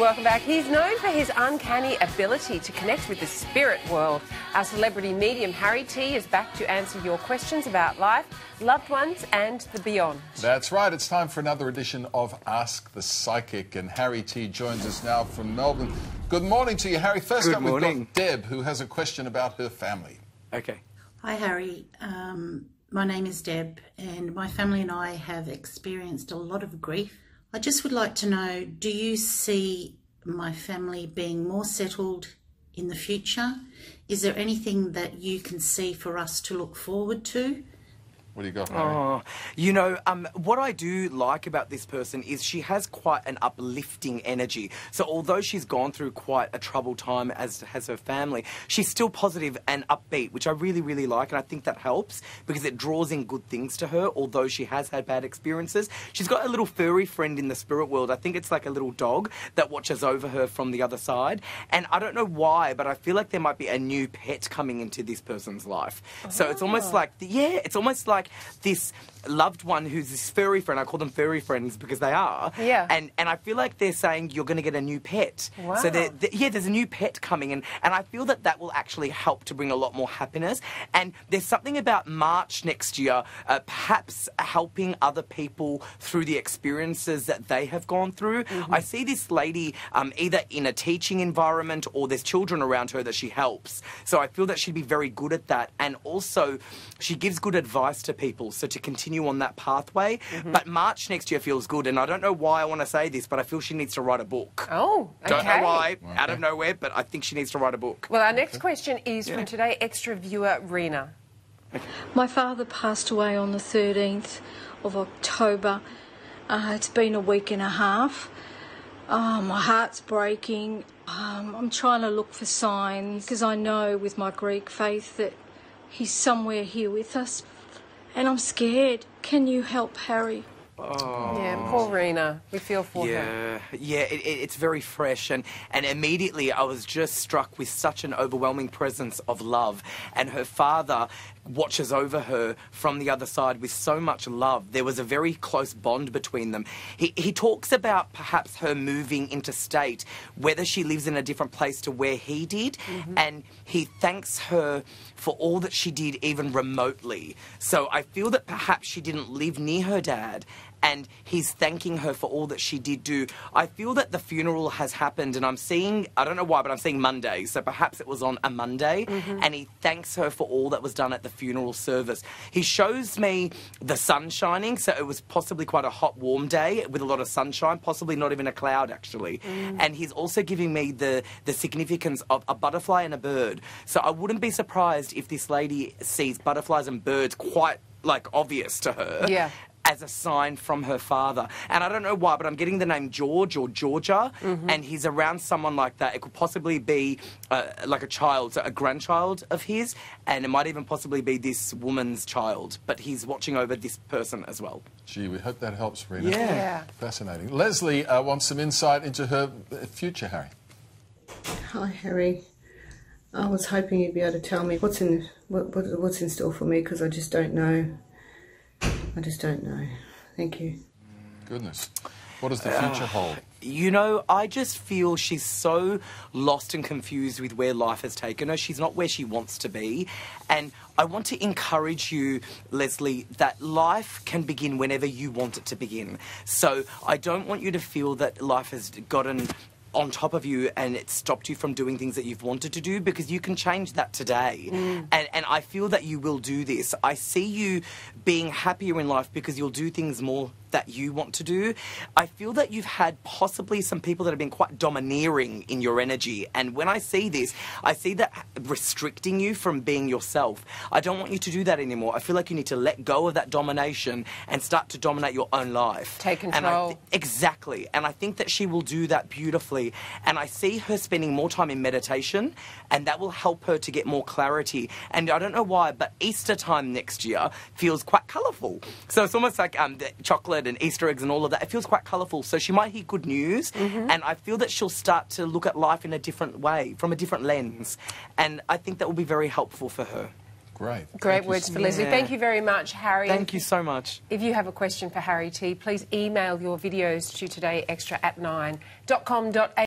Welcome back. He's known for his uncanny ability to connect with the spirit world. Our celebrity medium Harry T is back to answer your questions about life, loved ones, and the beyond. That's right. It's time for another edition of Ask the Psychic, and Harry T joins us now from Melbourne. Good morning to you, Harry. First Good up, morning. we've got Deb, who has a question about her family. Okay. Hi, Harry. Um, my name is Deb, and my family and I have experienced a lot of grief. I just would like to know do you see my family being more settled in the future? Is there anything that you can see for us to look forward to? What do you got, Harry? Oh, you know, um, what I do like about this person is she has quite an uplifting energy. So although she's gone through quite a troubled time, as has her family, she's still positive and upbeat, which I really, really like, and I think that helps because it draws in good things to her. Although she has had bad experiences, she's got a little furry friend in the spirit world. I think it's like a little dog that watches over her from the other side, and I don't know why, but I feel like there might be a new pet coming into this person's life. So it's almost like, the, yeah, it's almost like this loved one who's this furry friend. I call them furry friends because they are. Yeah. And and I feel like they're saying you're going to get a new pet. Wow. So they're, they yeah, there's a new pet coming, and and I feel that that will actually help to bring a lot more happiness. And there's something about March next year, uh, perhaps helping other people through the experiences that they have gone through. I see this lady um, either in a teaching environment or there's children around her that she helps. So I feel that she'd be very good at that, and also she gives good advice to people. So to continue on that pathway. But March next year feels good, and I don't know why I want to say this, but I feel she needs to write a book. Oh, okay. Don't know why, out of nowhere, but I think she needs to write a book. Well, our next question is from today extra viewer Rena. My father passed away on the 13th of October. Uh, it's been a week and a half. Oh, my heart's breaking. Um, I'm trying to look for signs because I know with my Greek faith that he's somewhere here with us. And I'm scared. Can you help Harry? Oh. Yeah, poor Rena. We feel for her. Yeah, yeah, it, it, it's very fresh, and and immediately I was just struck with such an overwhelming presence of love, and her father watches over her from the other side with so much love. There was a very close bond between them. He he talks about perhaps her moving interstate, whether she lives in a different place to where he did, mm-hmm. and he thanks her for all that she did, even remotely. So I feel that perhaps she didn't live near her dad and he's thanking her for all that she did do. I feel that the funeral has happened, and I'm seeing, I don't know why, but I'm seeing Monday, so perhaps it was on a Monday, mm-hmm. and he thanks her for all that was done at the funeral service. He shows me the sun shining, so it was possibly quite a hot, warm day with a lot of sunshine, possibly not even a cloud, actually. Mm. And he's also giving me the, the significance of a butterfly and a bird. So I wouldn't be surprised if this lady sees butterflies and birds quite like obvious to her Yeah. As a sign from her father. And I don't know why, but I'm getting the name George or Georgia, and he's around someone like that. It could possibly be uh, like a child, a grandchild of his, and it might even possibly be this woman's child, but he's watching over this person as well. Gee, we hope that helps, Rena. Yeah. Yeah. Fascinating. Leslie uh, wants some insight into her uh, future, Harry. Hi, Harry. I was hoping you'd be able to tell me what's in what, what what's in store for me because I just don't know. I just don't know. Thank you. Goodness. What does the future hold? You know, I just feel she's so lost and confused with where life has taken her. She's not where she wants to be. And I want to encourage you, Leslie, that life can begin whenever you want it to begin. So I don't want you to feel that life has gotten on top of you and it stopped you from doing things that you've wanted to do because you can change that today. Mm. And and I feel that you will do this. I see you being happier in life because you'll do things more that you want to do. I feel that you've had possibly some people that have been quite domineering in your energy. And when I see this, I see that restricting you from being yourself. I don't want you to do that anymore. I feel like you need to let go of that domination and start to dominate your own life. Take And control. thi- Exactly. And I think that she will do that beautifully. And I see her spending more time in meditation, and that will help her to get more clarity. And I don't know why, but Easter time next year feels quite colourful. So it's almost like um, the chocolate and Easter eggs and all of that. It feels quite colourful. So she might hear good news, mm-hmm. and I feel that she'll start to look at life in a different way, from a different lens. And I think that will be very helpful for her. Great. Great Thank words so for much. Leslie. Yeah. Thank you very much, Harry. Thank you so much. If you have a question for Harry T, please email your videos to todayextra at 9.com.au.